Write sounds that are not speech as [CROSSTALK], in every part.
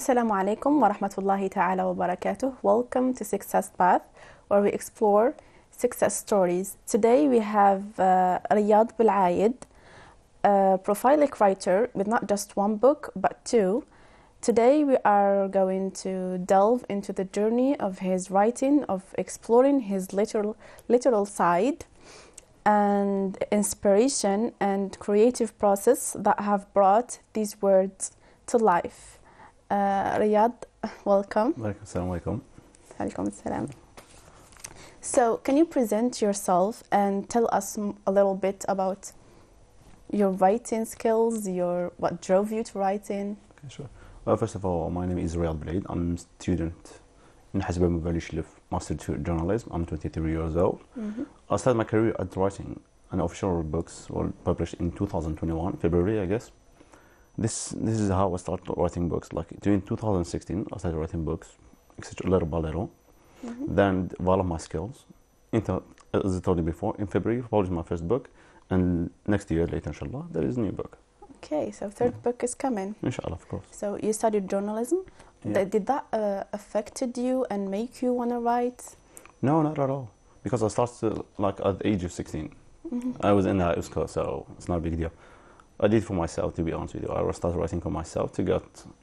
Assalamu alaikum wa rahmatullahi ta'ala wa barakatuh. Welcome to Success Path, where we explore success stories. Today we have uh, Riyad Bil'ayed, a prolific writer with not just one book but two. Today we are going to delve into the journey of his writing, of exploring his literal, literal side and inspiration and creative process that have brought these words to life. Uh, Riyad, welcome. Walaikum salam alaikum. Alaikum salam. So, can you present yourself and tell us a little bit about your writing skills, your what drove you to writing? Okay, sure. Well, first of all, my name is Riyad Blade. I'm a student in Hasbam Valley Master to Journalism. I'm 23 years old. Mm-hmm. I started my career at writing, and official books were published in 2021, February, I guess. This this is how I started writing books. Like during 2016, I started writing books, etc. Little by little. Mm-hmm. Then developed my skills. Into, as I told you before, in February, I published my first book, and next year, later, inshallah, there is a new book. Okay, so third Yeah. book is coming. Inshallah, of course. So you studied journalism. Yeah. Th- Did that uh, affected you and make you want to write? No, not at all. Because I started like at the age of 16. Mm-hmm. I was in high school, so it's not a big deal. I did for myself, to be honest with you. I started writing for myself to get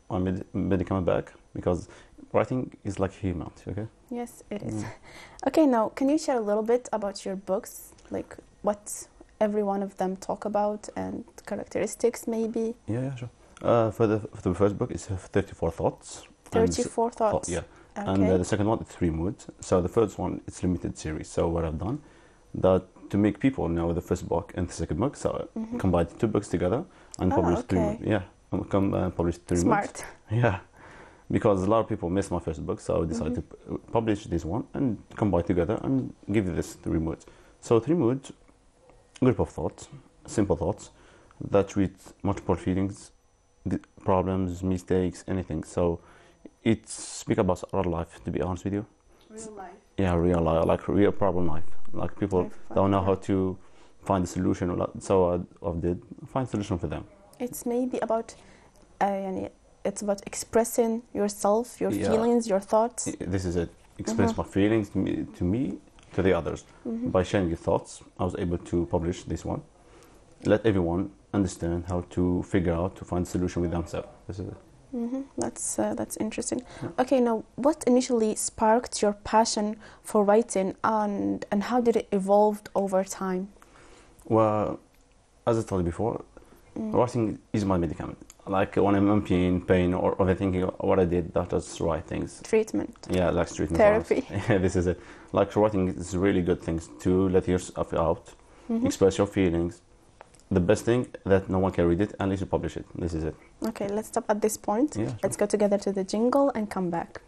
my med- medicament back because writing is like human, okay? Yes, it is. Mm. [LAUGHS] Okay, now can you share a little bit about your books, like what every one of them talk about and characteristics, maybe? Yeah, yeah, sure. Uh, for, the, for the first book, it's uh, 34 Thoughts. And s- Thirty-four thoughts. yeah. Okay. And uh, the second one, it's three moods. So the first one, it's limited series. So what I've done, that to make people know the first book and the second book, so I Mhm. combined two books together and published three. okay. moods. Yeah, come uh, published three. Smart. [LAUGHS] Yeah, because a lot of people missed my first book, so I decided Mhm. to p- publish this one and combine together and give you this three moods. So three moods, group of thoughts, simple thoughts that treat multiple feelings, problems, mistakes, anything. So it speak about our life. To be honest with you, Real life. yeah, real life, like real problem life like people don't know how to find a solution so uh, I did find solution for them. It's maybe about uh, it's about expressing yourself your yeah. feelings your thoughts. This is it. Express uh-huh. my feelings to me, to me, to the others. Mm-hmm. by sharing your thoughts i was able to publish this one. Let everyone understand how to figure out to find a solution with themselves. This is it hmm That's uh, that's interesting. Yeah. Okay, now what initially sparked your passion for writing, and and how did it evolve over time? Well, as I told you before, Mm. writing is my medicament. Like when I'm in pain, pain, or overthinking what I did, that was right things. Treatment. Yeah, like treatment. Therapy. [LAUGHS] Yeah, this is it. Like writing is really good things to let yourself out, Mhm. express your feelings. The best thing that no one can read it unless you publish it. This is it. Okay, let's stop at this point. Yeah. sure. Let's go together to the jingle and come back.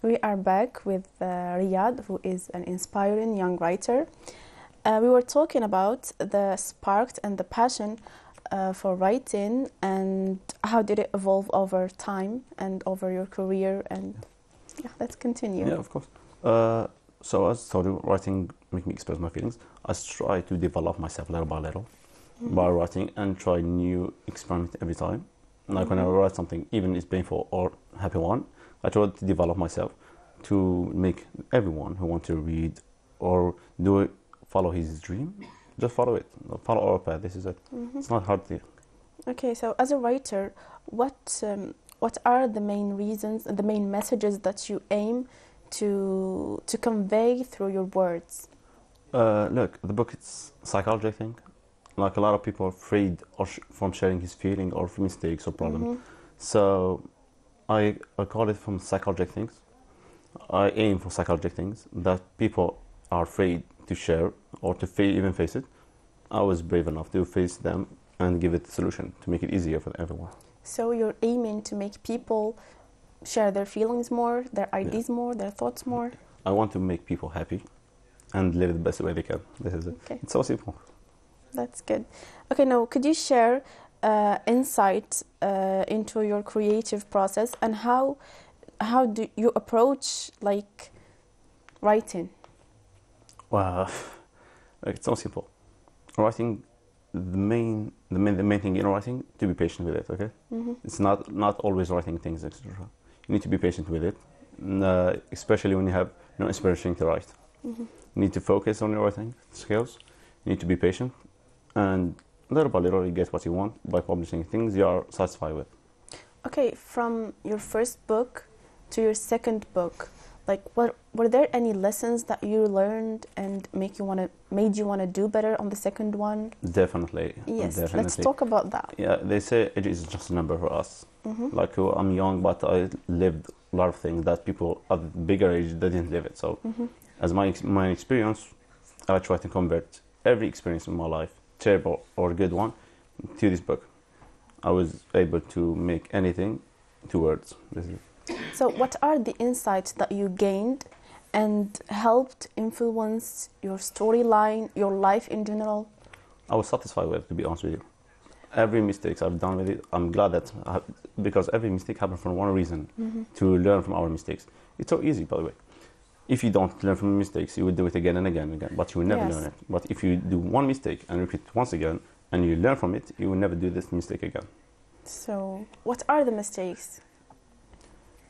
We are back with uh, Riyad, who is an inspiring young writer. Uh, we were talking about the spark and the passion uh, for writing and how did it evolve over time and over your career and yeah, let's continue. Yeah, of course. Uh, so as I told you, writing make me express my feelings. I try to develop myself little by little Mhm. by writing and try new experiment every time. Like when I Mhm. write something, even it's painful or happy one, I try to develop myself to make everyone who want to read or do it, follow his dream, just follow it, follow our path. This is it. Mhm. It's not hard to. Okay, so as a writer, what um, what are the main reasons, the main messages that you aim to to convey through your words? Uh, look, the book it's psychology thing. Like a lot of people are afraid sh- from sharing his feeling or mistakes or problem. Mhm. So I, I call it from psychological things. I aim for psychological things that people are afraid to share or to fa- even face it. I was brave enough to face them and give it a solution to make it easier for everyone. So you're aiming to make people share their feelings more, their ideas more, their thoughts more. I want to make people happy and live the best way they can. This is it. It's so simple. That's good. Okay, now could you share uh, insight uh, into your creative process and how how do you approach like writing? Well, [SIGHS] it's so simple. Writing, the main, the main, the main thing in writing, to be patient with it. Okay, hmm it's not not always writing things, etc. You need to be patient with it, and, uh, especially when you have no inspiration to write. hmm You need to focus on your writing skills. You need to be patient, and little by little, you get what you want by publishing things you are satisfied with. Okay, from your first book to your second book, like what were there any lessons that you learned and make you want to made you want to do better on the second one? Definitely. Yes, definitely. let's talk about that. Yeah, they say age is just a number for us. hmm Like uh, I'm young, but I lived a lot of things that people at bigger age they didn't live it. So, hmm as my my experience, I try to convert every experience in my life, terrible or good one, to this book. I was able to make anything to words. This is So, what are the insights that you gained and helped influence your storyline, your life in general? I was satisfied with, it, to be honest with you. Every mistake I've done with it, I'm glad that I because every mistake happened for one reason hmm to learn from our mistakes. It's so easy, by the way. If you don't learn from mistakes, you will do it again and again and again, but you will never Yes. learn it. But if you do one mistake and repeat it once again, and you learn from it, you will never do this mistake again. So, what are the mistakes?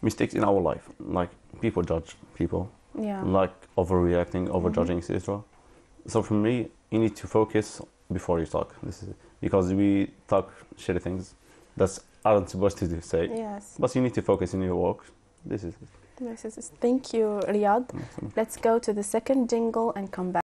Mistakes in our life, like people judge people, Yeah. like overreacting, mm-hmm. overjudging, etc. So for me, you need to focus before you talk. This is because we talk shitty things that aren't supposed to say, Yes. but you need to focus in your work. This is it. This is, thank you, Riyadh. Let's go to the second jingle and come back.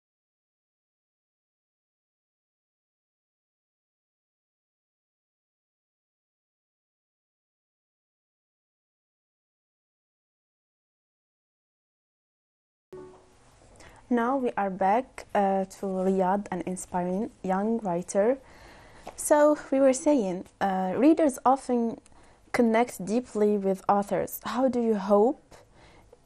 Now we are back uh, to Riyadh, an inspiring young writer. So we were saying, uh, readers often connect deeply with authors. How do you hope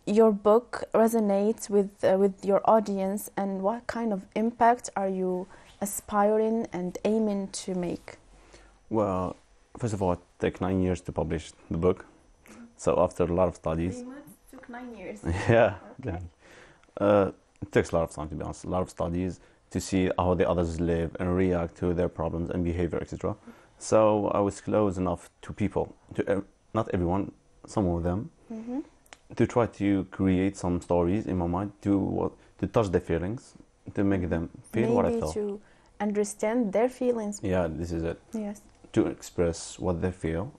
your book resonates with uh, with your audience, and what kind of impact are you aspiring and aiming to make? Well, first of all, it took nine years to publish the book. So after a lot of studies, It took nine years. [LAUGHS] yeah, yeah. Uh, it takes a lot of time to be honest. A lot of studies to see how the others live and react to their problems and behavior, etc. So I was close enough to people, to ev- not everyone, some of them, hmm to try to create some stories in my mind to what to touch their feelings, to make them feel what I Maybe felt. to understand their feelings. Yeah, this is it. Yes. To express what they feel.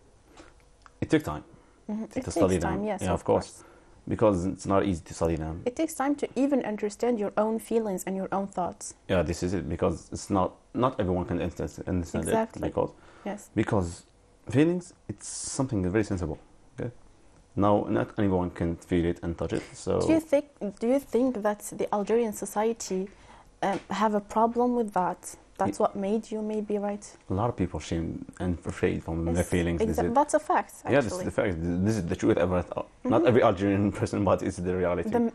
It took time Mhm. It takes study time. them. Yes. yeah, of course, because it's not easy to study them. It takes time to even understand your own feelings and your own thoughts. Yeah, this is it because it's not not everyone can understand, Exactly. it because Yes. because feelings it's something very sensible. Okay, now not anyone can feel it and touch it. So Do you think? Do you think that the Algerian society um, have a problem with that? That's what made you maybe write. a lot of people shame and afraid from their feelings. Exa- that's a fact. Actually. yeah, this is the fact. This is the truth. Ever, not Mhm. every Algerian [LAUGHS] person, but it's the reality. The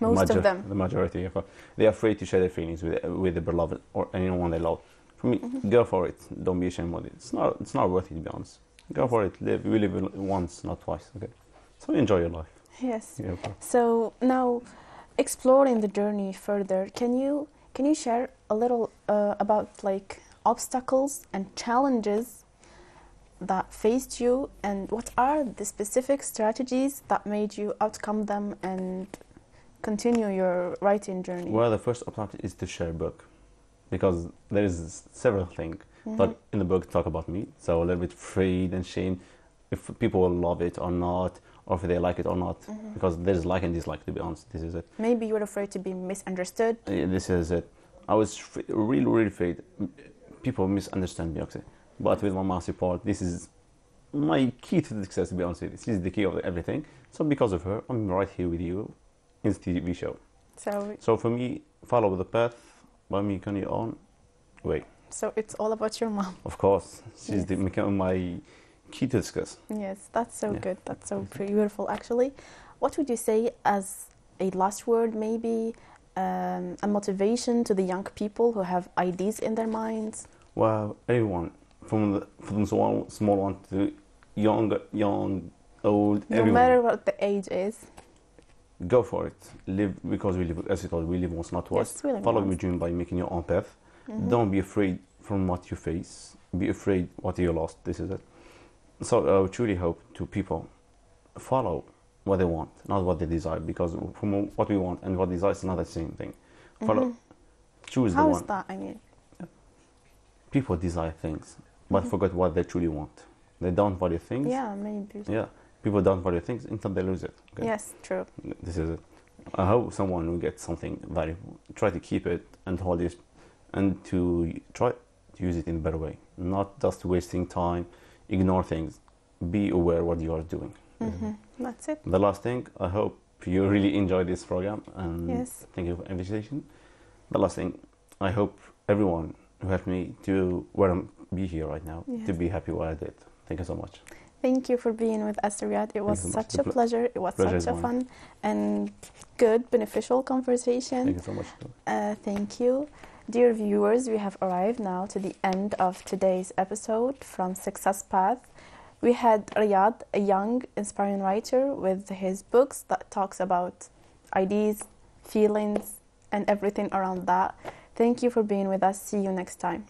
most Major- of them. The majority of they're afraid to share their feelings with with the beloved or anyone they love. For me, Mhm. go for it. Don't be ashamed of it. It's not. It's not worth it to be honest. Go for it. Live. We live once, not twice. Okay. So enjoy your life. Yes. Yeah. So now, exploring the journey further, can you can you share a little uh, about like obstacles and challenges that faced you, and what are the specific strategies that made you outcome them and continue your writing journey? Well, the first obstacle is to share a book, because there is several things. Mhm. But in the book, talk about me. So a little bit afraid and shame if people will love it or not, or if they like it or not. Mhm. Because there's like and dislike. To be honest, this is it. Maybe you're afraid to be misunderstood. Uh, This is it. I was really, really afraid people misunderstand me. Okay, but with my master support, this is my key to the success. To be honest with you, this is the key of everything. So because of her, I'm right here with you in the TV show. So So for me, follow the path by me on your own way. so it's all about your mom. Of course, she's Yes. the, become my key to success. Yes, that's so Yeah. good. That's so beautiful, actually. What would you say as a last word, maybe um, a motivation to the young people who have ideas in their minds? Well, everyone, from the, from small small one to young, young, old, No everyone. matter what the age is. Go for it. Live because we live, as you told, we live once, not twice. Yes, we live Follow once. your dream by making your own path. Mhm. Don't be afraid from what you face. Be afraid what you lost. This is it. So I truly hope to people follow what they want, not what they desire, because from what we want and what desire is not the same thing. Follow, Mhm. choose the one. is that? I mean, People desire things, but Mhm. forget what they truly want. They don't value things. yeah, maybe. Yeah. People don't value things until they lose it. okay? Yes, true. This is it. I hope someone will get something valuable. Try to keep it and hold it, and to try to use it in a better way. Not just wasting time, ignore things. Be aware what you are doing. Hmm That's it. The last thing, I hope you really enjoy this program and Yes. thank you for invitation. The last thing, I hope everyone who helped me to where I'm be here right now to be happy what I did. Thank you so much. Thank you for being with us, Riyadh. It was so such a ple- pleasure. It was pleasure such a fun and good, beneficial conversation. Thank you so much. Uh, thank you. Dear viewers, we have arrived now to the end of today's episode from Success Path. We had Riyadh, a young, inspiring writer, with his books that talks about ideas, feelings, and everything around that. Thank you for being with us. See you next time.